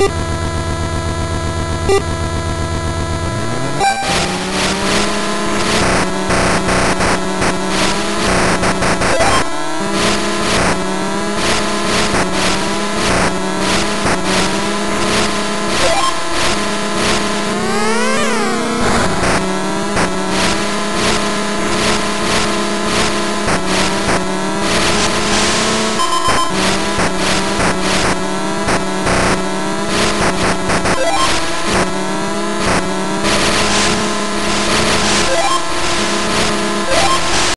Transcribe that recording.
you.